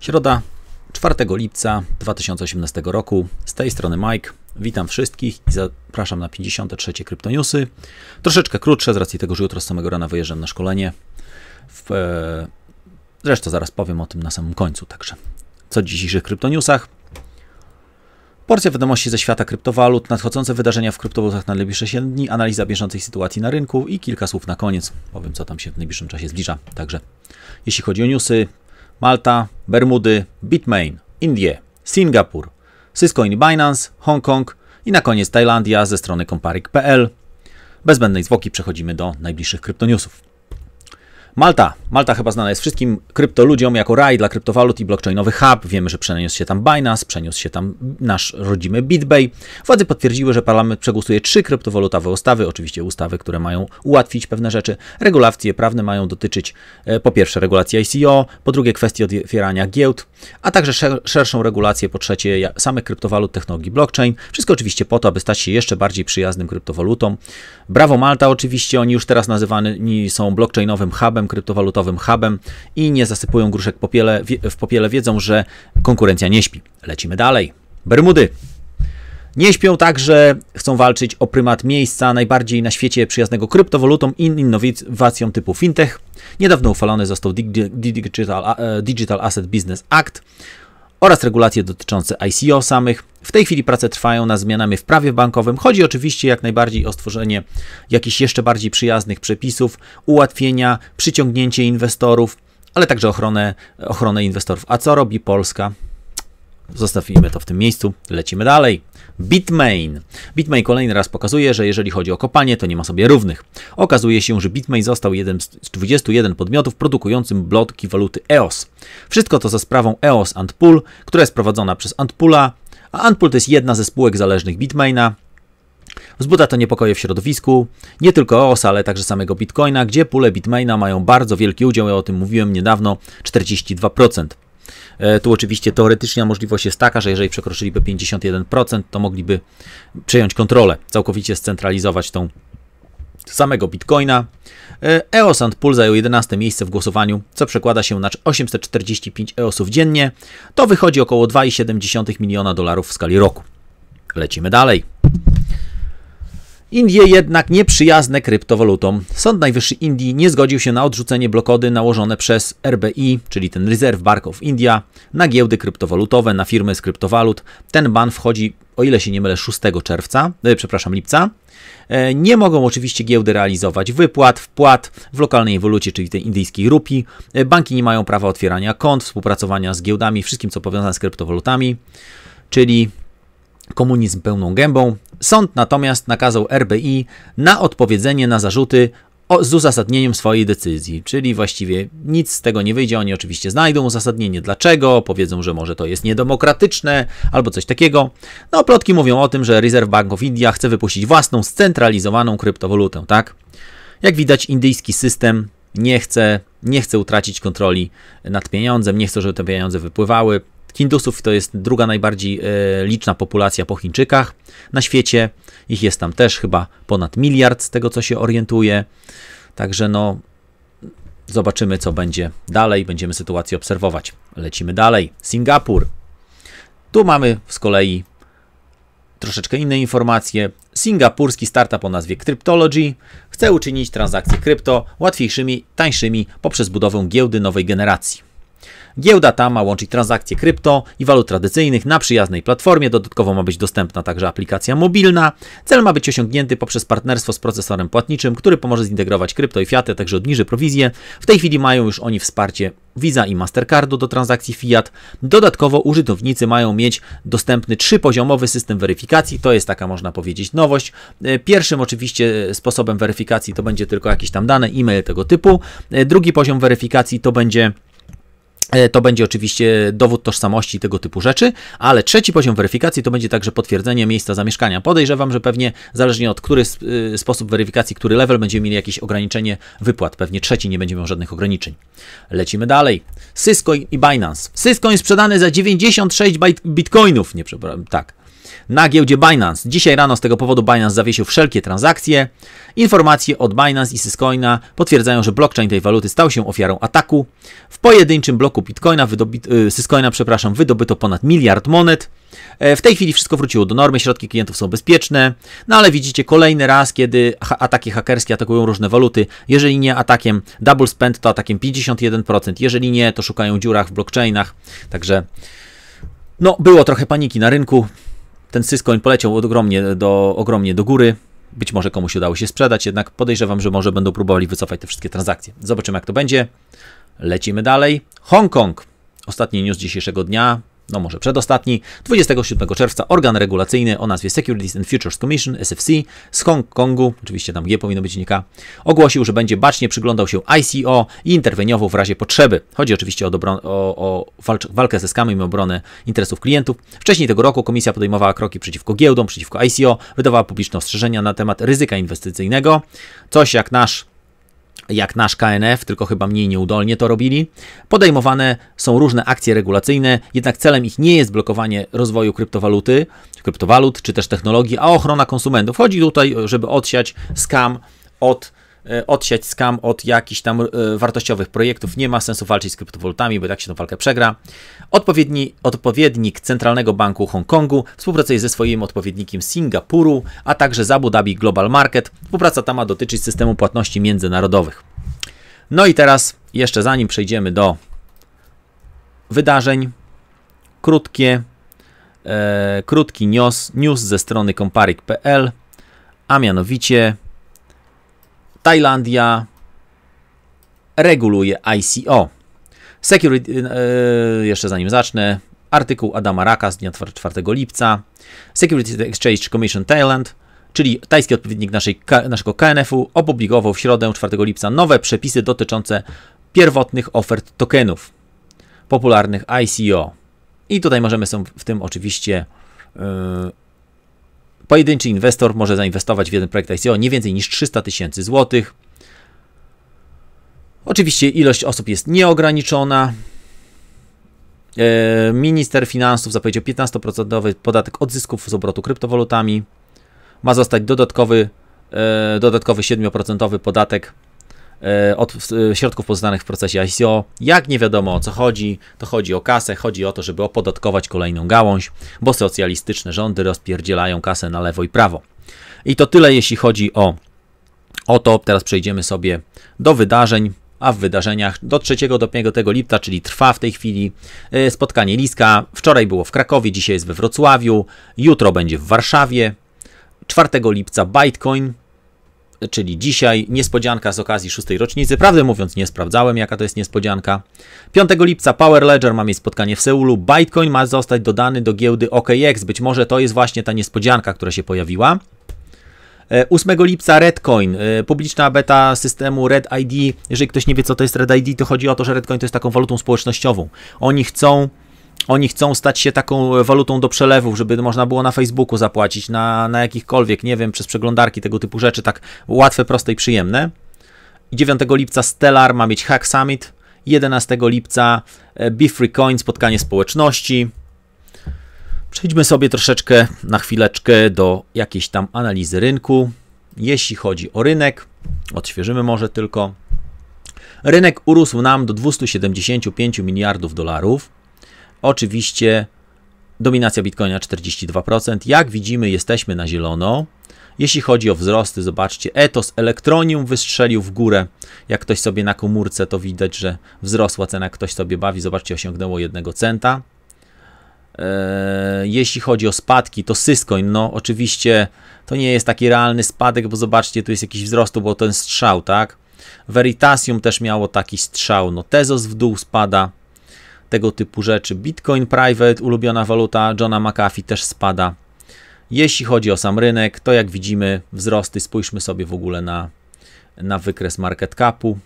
Środa 4 lipca 2018 roku. Z tej strony Mike. Witam wszystkich i zapraszam na 53 Kryptoniusy. Troszeczkę krótsze z racji tego, że jutro z samego rana wyjeżdżam na szkolenie. W, e, zresztą zaraz powiem o tym na samym końcu. Także co w dzisiejszych Kryptoniusach? Porcja wiadomości ze świata kryptowalut, nadchodzące wydarzenia w kryptowalutach na najbliższe 7 dni, analiza bieżącej sytuacji na rynku i kilka słów na koniec. Powiem, co tam się w najbliższym czasie zbliża. Także jeśli chodzi o newsy, Malta, Bermudy, Bitmain, Indie, Singapur, Syscoin Binance, Hongkong i na koniec Tajlandia ze strony Comparik.pl. Bez zbędnej zwłoki przechodzimy do najbliższych kryptoniusów. Malta. Malta chyba znana jest wszystkim kryptoludziom jako raj dla kryptowalut i blockchainowy hub. Wiemy, że przeniósł się tam Binance, przeniósł się tam nasz rodzimy BitBay. Władze potwierdziły, że parlament przegłosuje trzy kryptowalutowe ustawy, oczywiście ustawy, które mają ułatwić pewne rzeczy. Regulacje prawne mają dotyczyć e, po pierwsze regulacji ICO, po drugie kwestii otwierania giełd, a także szer szerszą regulację, po trzecie samych kryptowalut, technologii blockchain. Wszystko oczywiście po to, aby stać się jeszcze bardziej przyjaznym kryptowalutom. Brawo Malta oczywiście, oni już teraz nazywani są blockchainowym hubem, kryptowalutowym hubem i nie zasypują gruszek popiele, w popiele, wiedzą, że konkurencja nie śpi. Lecimy dalej. Bermudy. Nie śpią także, chcą walczyć o prymat miejsca najbardziej na świecie przyjaznego kryptowalutom i innowacjom typu fintech. Niedawno uchwalony został e, Digital Asset Business Act oraz regulacje dotyczące ICO samych. W tej chwili prace trwają nad zmianami w prawie bankowym. Chodzi oczywiście jak najbardziej o stworzenie jakichś jeszcze bardziej przyjaznych przepisów, ułatwienia, przyciągnięcie inwestorów, ale także ochronę, ochronę inwestorów. A co robi Polska? Zostawimy to w tym miejscu, lecimy dalej. Bitmain. Bitmain kolejny raz pokazuje, że jeżeli chodzi o kopanie, to nie ma sobie równych. Okazuje się, że Bitmain został jednym z 21 podmiotów produkującym bloki waluty EOS. Wszystko to za sprawą EOS Antpool, która jest prowadzona przez Antpoola, a Antpool to jest jedna ze spółek zależnych Bitmaina. Wzbudza to niepokoje w środowisku, nie tylko EOS, ale także samego Bitcoina, gdzie pule Bitmaina mają bardzo wielki udział, ja o tym mówiłem niedawno, 42%. E, tu oczywiście teoretycznie możliwość jest taka, że jeżeli przekroczyliby 51%, to mogliby przejąć kontrolę, całkowicie scentralizować tą samego Bitcoina. EOS Pool zajął 11 miejsce w głosowaniu, co przekłada się na 845 EOSów dziennie. To wychodzi około 2,7 miliona dolarów w skali roku. Lecimy dalej. Indie jednak nieprzyjazne kryptowalutom. Sąd Najwyższy Indii nie zgodził się na odrzucenie blokady nałożone przez RBI, czyli ten Reserve Bank of India, na giełdy kryptowalutowe, na firmy z kryptowalut. Ten ban wchodzi, o ile się nie mylę, 6 czerwca, e, przepraszam, lipca. E, nie mogą oczywiście giełdy realizować wypłat, wpłat w lokalnej walucie, czyli tej indyjskiej rupii. E, banki nie mają prawa otwierania kont, współpracowania z giełdami, wszystkim co powiązane z kryptowalutami, czyli komunizm pełną gębą. Sąd natomiast nakazał RBI na odpowiedzenie na zarzuty o, z uzasadnieniem swojej decyzji, czyli właściwie nic z tego nie wyjdzie. Oni oczywiście znajdą uzasadnienie dlaczego, powiedzą, że może to jest niedemokratyczne albo coś takiego. No, plotki mówią o tym, że Reserve Bank of India chce wypuścić własną scentralizowaną kryptowalutę, tak? Jak widać, indyjski system nie chce, nie chce utracić kontroli nad pieniądzem, nie chce, żeby te pieniądze wypływały. Hindusów to jest druga najbardziej e, liczna populacja po Chińczykach na świecie. Ich jest tam też chyba ponad miliard, z tego co się orientuje. Także no, zobaczymy, co będzie dalej. Będziemy sytuację obserwować. Lecimy dalej. Singapur. Tu mamy z kolei troszeczkę inne informacje. Singapurski startup o nazwie Cryptology chce uczynić transakcje krypto łatwiejszymi, tańszymi poprzez budowę giełdy nowej generacji. Giełda ta ma łączyć transakcje krypto i walut tradycyjnych na przyjaznej platformie. Dodatkowo ma być dostępna także aplikacja mobilna. Cel ma być osiągnięty poprzez partnerstwo z procesorem płatniczym, który pomoże zintegrować krypto i fiat, a także obniży prowizję. W tej chwili mają już oni wsparcie Visa i Mastercardu do transakcji fiat. Dodatkowo użytkownicy mają mieć dostępny trzypoziomowy system weryfikacji. To jest taka, można powiedzieć, nowość. E, pierwszym oczywiście sposobem weryfikacji to będzie tylko jakieś tam dane, e-mail tego typu. E, drugi poziom weryfikacji to będzie E, to będzie oczywiście dowód tożsamości tego typu rzeczy, ale trzeci poziom weryfikacji to będzie także potwierdzenie miejsca zamieszkania. Podejrzewam, że pewnie zależnie od który y, sposób weryfikacji, który level będziemy mieli jakieś ograniczenie wypłat. Pewnie trzeci nie będzie miał żadnych ograniczeń. Lecimy dalej. Cisco i Binance. Jest sprzedany za 96 bitcoinów, nie przepraszam, tak. Na giełdzie Binance. Dzisiaj rano z tego powodu Binance zawiesił wszelkie transakcje. Informacje od Binance i Syscoina potwierdzają, że blockchain tej waluty stał się ofiarą ataku. W pojedynczym bloku Bitcoina, wydobit, Syscoina, przepraszam, wydobyto ponad miliard monet. E, w tej chwili wszystko wróciło do normy, środki klientów są bezpieczne, no ale widzicie kolejny raz, kiedy ataki hakerskie atakują różne waluty. Jeżeli nie atakiem double spend, to atakiem 51%, jeżeli nie, to szukają dziurach w blockchainach. Także no, było trochę paniki na rynku. Ten Syscoin poleciał ogromnie do, ogromnie do góry. Być może komuś udało się sprzedać, jednak podejrzewam, że może będą próbowali wycofać te wszystkie transakcje. Zobaczymy, jak to będzie. Lecimy dalej. Hongkong. Ostatni news dzisiejszego dnia no może przedostatni, 27 czerwca organ regulacyjny o nazwie Securities and Futures Commission, SFC, z Hongkongu, oczywiście tam G powinno być nika, ogłosił, że będzie bacznie przyglądał się ICO i interweniował w razie potrzeby. Chodzi oczywiście o, dobro, o, o walkę ze skamem i obronę interesów klientów. Wcześniej tego roku komisja podejmowała kroki przeciwko giełdom, przeciwko ICO, wydawała publiczne ostrzeżenia na temat ryzyka inwestycyjnego, coś jak nasz jak nasz KNF, tylko chyba mniej nieudolnie to robili. Podejmowane są różne akcje regulacyjne, jednak celem ich nie jest blokowanie rozwoju kryptowaluty, kryptowalut czy też technologii, a ochrona konsumentów. Chodzi tutaj, żeby odsiać skam od odsiać skam od jakichś tam e, wartościowych projektów. Nie ma sensu walczyć z kryptowalutami, bo tak się tą walkę przegra. Odpowiedni, odpowiednik Centralnego Banku Hongkongu współpracuje ze swoim odpowiednikiem Singapuru, a także z Abu Dhabi Global Market. Współpraca ta ma dotyczyć systemu płatności międzynarodowych. No i teraz, jeszcze zanim przejdziemy do wydarzeń, krótkie, e, krótki news, news ze strony comparik.pl, a mianowicie Tajlandia reguluje ICO. Security, yy, jeszcze zanim zacznę, artykuł Adama Raka z dnia 4 lipca. Security Exchange Commission Thailand, czyli tajski odpowiednik naszej, naszego KNF-u, opublikował w środę 4 lipca nowe przepisy dotyczące pierwotnych ofert tokenów, popularnych ICO. I tutaj możemy są w tym oczywiście yy, Pojedynczy inwestor może zainwestować w jeden projekt ICO nie więcej niż 300 tysięcy złotych. Oczywiście ilość osób jest nieograniczona. E, minister finansów zapowiedział 15% podatek od zysków z obrotu kryptowalutami. Ma zostać dodatkowy, e, dodatkowy 7% podatek od e, środków poznanych w procesie ICO. Jak nie wiadomo o co chodzi, to chodzi o kasę, chodzi o to, żeby opodatkować kolejną gałąź, bo socjalistyczne rządy rozpierdzielają kasę na lewo i prawo. I to tyle, jeśli chodzi o, o to. Teraz przejdziemy sobie do wydarzeń a w wydarzeniach do 3 do 5 lipca, czyli trwa w tej chwili e, spotkanie Liska. Wczoraj było w Krakowie, dzisiaj jest we Wrocławiu, jutro będzie w Warszawie. 4 lipca Bitcoin, czyli dzisiaj niespodzianka z okazji szóstej rocznicy. Prawdę mówiąc, nie sprawdzałem, jaka to jest niespodzianka. 5 lipca Power Ledger ma mieć spotkanie w Seulu. Bitcoin ma zostać dodany do giełdy OKX. Być może to jest właśnie ta niespodzianka, która się pojawiła. 8 e, lipca Redcoin, e, publiczna beta systemu Red ID. Jeżeli ktoś nie wie, co to jest Red ID, to chodzi o to, że Redcoin to jest taką walutą społecznościową. Oni chcą oni chcą stać się taką walutą do przelewów, żeby można było na Facebooku zapłacić, na, na jakichkolwiek, nie wiem, przez przeglądarki, tego typu rzeczy, tak łatwe, proste i przyjemne. 9 lipca Stellar ma mieć Hack Summit, 11 lipca e, Be Free Coin, spotkanie społeczności. Przejdźmy sobie troszeczkę na chwileczkę do jakiejś tam analizy rynku. Jeśli chodzi o rynek, odświeżymy może tylko. Rynek urósł nam do 275 miliardów dolarów. Oczywiście dominacja Bitcoina 42%. Jak widzimy, jesteśmy na zielono. Jeśli chodzi o wzrosty, zobaczcie, Etos Elektronium wystrzelił w górę. Jak ktoś sobie na komórce, to widać, że wzrosła cena, ktoś sobie bawi. Zobaczcie, osiągnęło 1 centa. Eee, jeśli chodzi o spadki, to Syscoin, no oczywiście to nie jest taki realny spadek, bo zobaczcie, tu jest jakiś wzrost, bo ten strzał, tak? Veritasium też miało taki strzał, no Tezos w dół spada tego typu rzeczy. Bitcoin Private, ulubiona waluta Johna McAfee też spada. Jeśli chodzi o sam rynek, to jak widzimy wzrosty, spójrzmy sobie w ogóle na, na wykres market capu.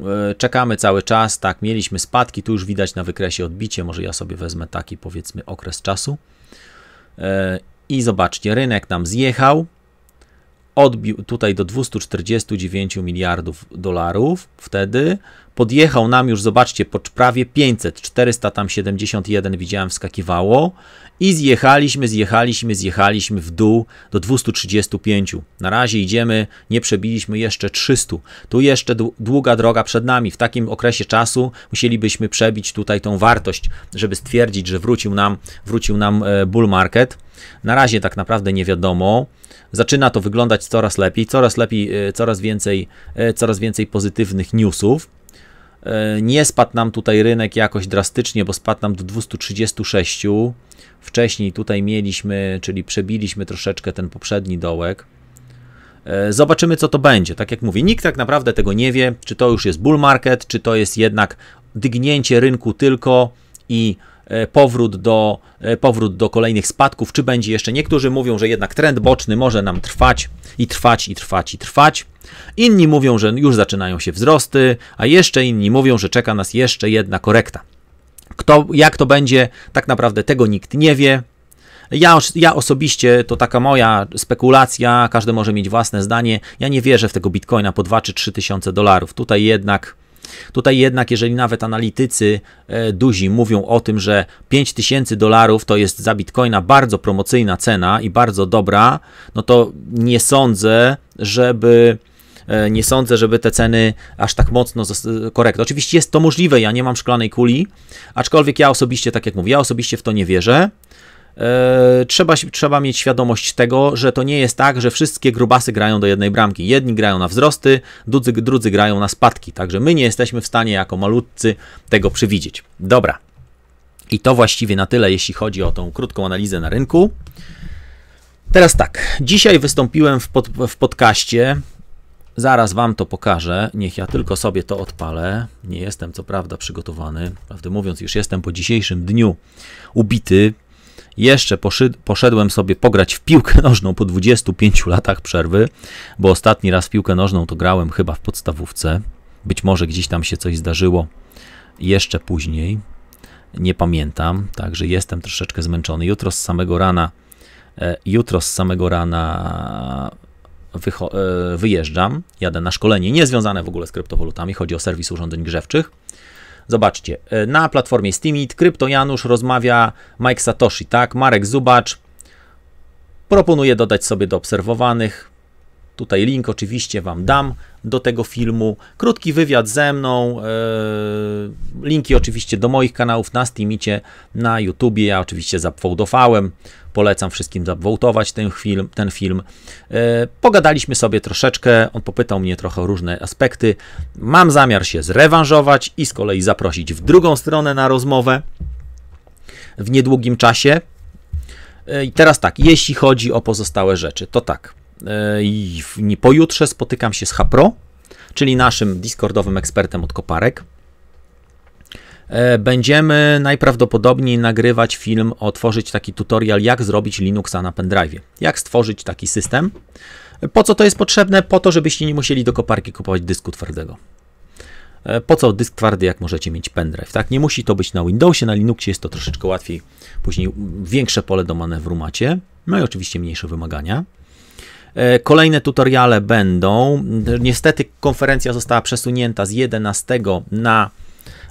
E, czekamy cały czas, tak, mieliśmy spadki, tu już widać na wykresie odbicie, może ja sobie wezmę taki powiedzmy okres czasu. E, I zobaczcie, rynek nam zjechał, odbił tutaj do 249 miliardów dolarów wtedy. Podjechał nam już, zobaczcie, po prawie 500, 400 tam 71 widziałem wskakiwało i zjechaliśmy, zjechaliśmy, zjechaliśmy w dół do 235. Na razie idziemy, nie przebiliśmy jeszcze 300. Tu jeszcze długa droga przed nami. W takim okresie czasu musielibyśmy przebić tutaj tą wartość, żeby stwierdzić, że wrócił nam, wrócił nam e, bull market. Na razie tak naprawdę nie wiadomo. Zaczyna to wyglądać coraz lepiej, coraz lepiej, e, coraz więcej, e, coraz więcej pozytywnych newsów. E, nie spadł nam tutaj rynek jakoś drastycznie, bo spadł nam do 236. Wcześniej tutaj mieliśmy, czyli przebiliśmy troszeczkę ten poprzedni dołek. Zobaczymy, co to będzie. Tak jak mówię, nikt tak naprawdę tego nie wie, czy to już jest bull market, czy to jest jednak dygnięcie rynku tylko i E, powrót do, e, powrót do kolejnych spadków, czy będzie jeszcze. Niektórzy mówią, że jednak trend boczny może nam trwać i trwać i trwać i trwać. Inni mówią, że już zaczynają się wzrosty, a jeszcze inni mówią, że czeka nas jeszcze jedna korekta. Kto, jak to będzie, tak naprawdę tego nikt nie wie. Ja, ja osobiście, to taka moja spekulacja, każdy może mieć własne zdanie. Ja nie wierzę w tego bitcoina po 2 czy 3 tysiące dolarów. Tutaj jednak Tutaj jednak, jeżeli nawet analitycy e, duzi mówią o tym, że 5000 dolarów to jest za bitcoina bardzo promocyjna cena i bardzo dobra, no to nie sądzę, żeby nie sądzę, żeby te ceny aż tak mocno korektne. Oczywiście jest to możliwe, ja nie mam szklanej kuli, aczkolwiek ja osobiście, tak jak mówię, ja osobiście w to nie wierzę. E, trzeba, trzeba mieć świadomość tego, że to nie jest tak, że wszystkie grubasy grają do jednej bramki. Jedni grają na wzrosty, drudzy, drudzy grają na spadki. Także my nie jesteśmy w stanie jako malutcy tego przewidzieć. Dobra. I to właściwie na tyle, jeśli chodzi o tą krótką analizę na rynku. Teraz tak, dzisiaj wystąpiłem w, pod, w podcaście. Zaraz Wam to pokażę. Niech ja tylko sobie to odpalę. Nie jestem co prawda przygotowany. Prawdę mówiąc, już jestem po dzisiejszym dniu ubity jeszcze poszedłem sobie pograć w piłkę nożną po 25 latach przerwy, bo ostatni raz w piłkę nożną to grałem chyba w podstawówce. Być może gdzieś tam się coś zdarzyło jeszcze później. Nie pamiętam, także jestem troszeczkę zmęczony. Jutro z samego rana, e, jutro z samego rana wyjeżdżam, jadę na szkolenie niezwiązane w ogóle z kryptowalutami, chodzi o serwis urządzeń grzewczych. Zobaczcie, e, na platformie Steemit Krypto Janusz rozmawia Mike Satoshi, tak? Marek Zubacz proponuje dodać sobie do obserwowanych. Tutaj link oczywiście Wam dam do tego filmu. Krótki wywiad ze mną. Yy, linki oczywiście do moich kanałów na Steamicie, na YouTubie. Ja oczywiście zapwołdowałem. Polecam wszystkim zapwołtować ten film. Ten film. Yy, pogadaliśmy sobie troszeczkę. On popytał mnie trochę o różne aspekty. Mam zamiar się zrewanżować i z kolei zaprosić w drugą stronę na rozmowę w niedługim czasie. Yy, I teraz tak, jeśli chodzi o pozostałe rzeczy, to tak. E, I pojutrze spotykam się z Hapro, czyli naszym Discordowym ekspertem od koparek. E, będziemy najprawdopodobniej nagrywać film, otworzyć taki tutorial, jak zrobić Linuxa na pendrive. Jak stworzyć taki system. Po co to jest potrzebne? Po to, żebyście nie musieli do koparki kupować dysku twardego. E, po co dysk twardy, jak możecie mieć pendrive? Tak, nie musi to być na Windowsie, na Linuxie jest to troszeczkę łatwiej. Później większe pole do manewru macie. No i oczywiście mniejsze wymagania. E, kolejne tutoriale będą. Niestety konferencja została przesunięta z 11 na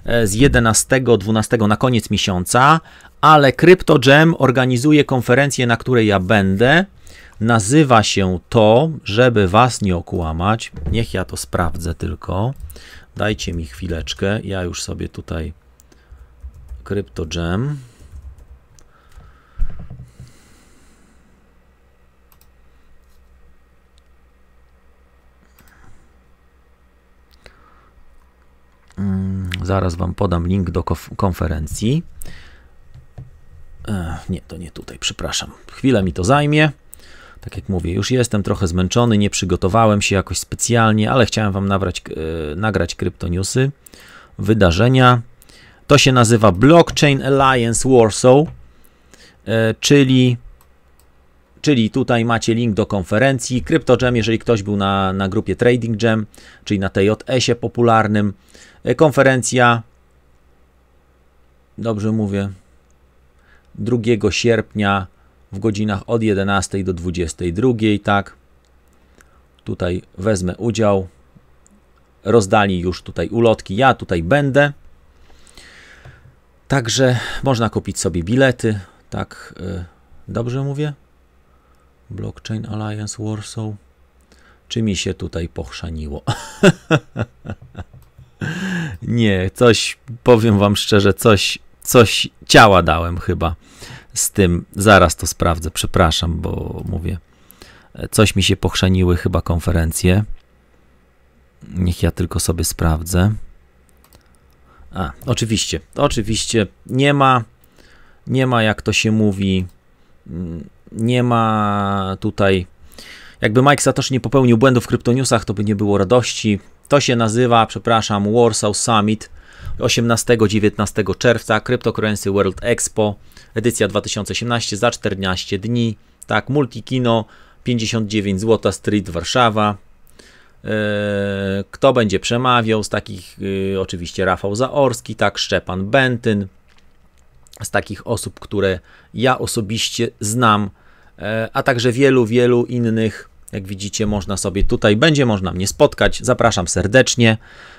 e, z 11-12 na koniec miesiąca, ale CryptoGem organizuje konferencję, na której ja będę. Nazywa się to, żeby Was nie okłamać. Niech ja to sprawdzę tylko. Dajcie mi chwileczkę. Ja już sobie tutaj CryptoGem. Mm, zaraz Wam podam link do konferencji. Nie, to nie tutaj, przepraszam. Chwilę mi to zajmie. Tak jak mówię, już jestem trochę zmęczony, nie przygotowałem się jakoś specjalnie, ale chciałem Wam nabrać, e, nagrać kryptoniusy, wydarzenia. To się nazywa Blockchain Alliance Warsaw, e, czyli, czyli tutaj macie link do konferencji. CryptoJam, jeżeli ktoś był na, na grupie Trading Jam, czyli na TJS-ie popularnym, E, konferencja, dobrze mówię, 2 sierpnia w godzinach od 11 do 22, tak. tutaj wezmę udział. Rozdali już tutaj ulotki, ja tutaj będę. Także można kupić sobie bilety, tak, y, dobrze mówię? Blockchain Alliance Warsaw. Czy mi się tutaj pochrzaniło? Nie, coś, powiem wam szczerze, coś, coś ciała dałem chyba z tym. Zaraz to sprawdzę, przepraszam, bo mówię, coś mi się pochrzaniły chyba konferencje. Niech ja tylko sobie sprawdzę. A, oczywiście, oczywiście nie ma, nie ma jak to się mówi, nie ma tutaj, jakby Mike Satoshi nie popełnił błędów w kryptoniusach, to by nie było radości. To się nazywa, przepraszam, Warsaw Summit 18-19 czerwca, Cryptocurrency World Expo, edycja 2018 za 14 dni, tak, Multikino 59 Złota Street Warszawa, E, kto będzie przemawiał? Z takich, y, oczywiście Rafał Zaorski, tak, Szczepan Bentyn, z takich osób, które ja osobiście znam, e, a także wielu, wielu innych. Jak widzicie, można sobie tutaj, będzie można mnie spotkać. Zapraszam serdecznie,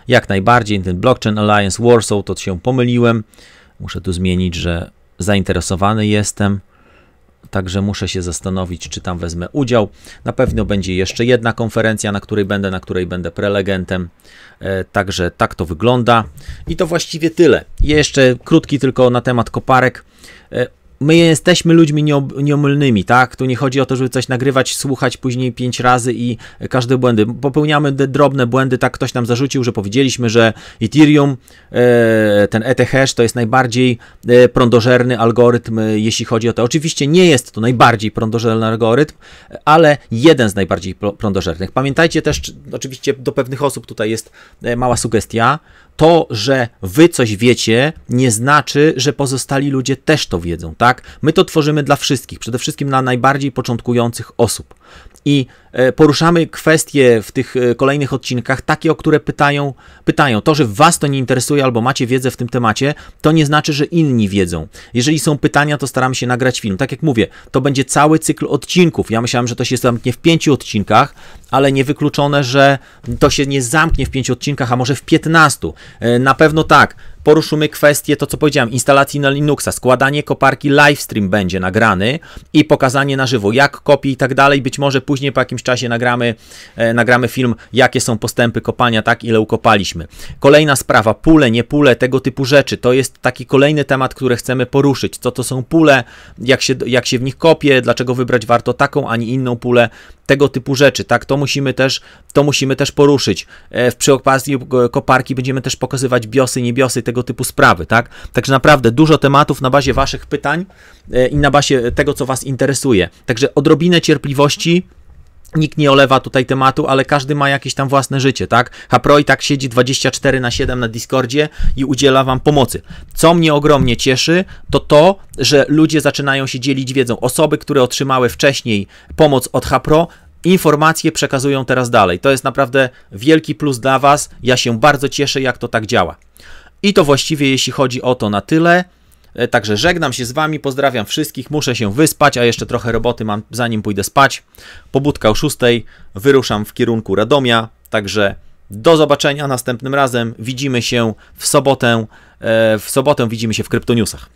jak najbardziej. Ten Blockchain Alliance Warsaw, to się pomyliłem. Muszę tu zmienić, że zainteresowany jestem także muszę się zastanowić, czy tam wezmę udział. Na pewno będzie jeszcze jedna konferencja, na której będę, na której będę prelegentem. E, także tak to wygląda. I to właściwie tyle. Jeszcze krótki tylko na temat koparek. My jesteśmy ludźmi nieomylnymi, tak? Tu nie chodzi o to, żeby coś nagrywać, słuchać później pięć razy i każde błędy. Popełniamy drobne błędy, tak ktoś nam zarzucił, że powiedzieliśmy, że Ethereum, e, ten ETH to jest najbardziej e, prądożerny algorytm, e, jeśli chodzi o to. Oczywiście nie jest to najbardziej prądożerny algorytm, ale jeden z najbardziej prądożernych. Pamiętajcie też, oczywiście do pewnych osób tutaj jest mała sugestia, to, że wy coś wiecie, nie znaczy, że pozostali ludzie też to wiedzą, tak? My to tworzymy dla wszystkich, przede wszystkim dla najbardziej początkujących osób. I e, poruszamy kwestie w tych e, kolejnych odcinkach, takie, o które pytają, pytają. To, że Was to nie interesuje albo macie wiedzę w tym temacie, to nie znaczy, że inni wiedzą. Jeżeli są pytania, to staramy się nagrać film. Tak jak mówię, to będzie cały cykl odcinków. Ja myślałem, że to się zamknie w pięciu odcinkach, ale niewykluczone, że to się nie zamknie w pięciu odcinkach, a może w piętnastu. E, na pewno tak poruszymy kwestię, to co powiedziałem, instalacji na Linuxa, składanie koparki livestream będzie nagrany i pokazanie na żywo, jak kopie i tak dalej. Być może później po jakimś czasie nagramy, e, nagramy film, jakie są postępy kopania, tak, ile ukopaliśmy. Kolejna sprawa, pule, nie pule, tego typu rzeczy. To jest taki kolejny temat, który chcemy poruszyć. Co to są pule, jak się, jak się w nich kopie, dlaczego wybrać warto taką, a nie inną pulę, tego typu rzeczy, tak, to musimy też, to musimy też poruszyć. E, przy okazji e, koparki będziemy też pokazywać biosy, niebiosy, tego typu sprawy, tak? Także naprawdę dużo tematów na bazie Waszych pytań e, i na bazie tego, co Was interesuje. Także odrobinę cierpliwości. Nikt nie olewa tutaj tematu, ale każdy ma jakieś tam własne życie, tak? Hapro i tak siedzi 24 na 7 na Discordzie i udziela wam pomocy. Co mnie ogromnie cieszy, to to, że ludzie zaczynają się dzielić wiedzą. Osoby, które otrzymały wcześniej pomoc od Hapro, informacje przekazują teraz dalej. To jest naprawdę wielki plus dla was. Ja się bardzo cieszę, jak to tak działa. I to właściwie jeśli chodzi o to na tyle. E, także żegnam się z Wami, pozdrawiam wszystkich, muszę się wyspać, a jeszcze trochę roboty mam zanim pójdę spać. Pobudka o 6, wyruszam w kierunku Radomia, także do zobaczenia następnym razem. Widzimy się w sobotę. E, w sobotę widzimy się w Kryptoniusach.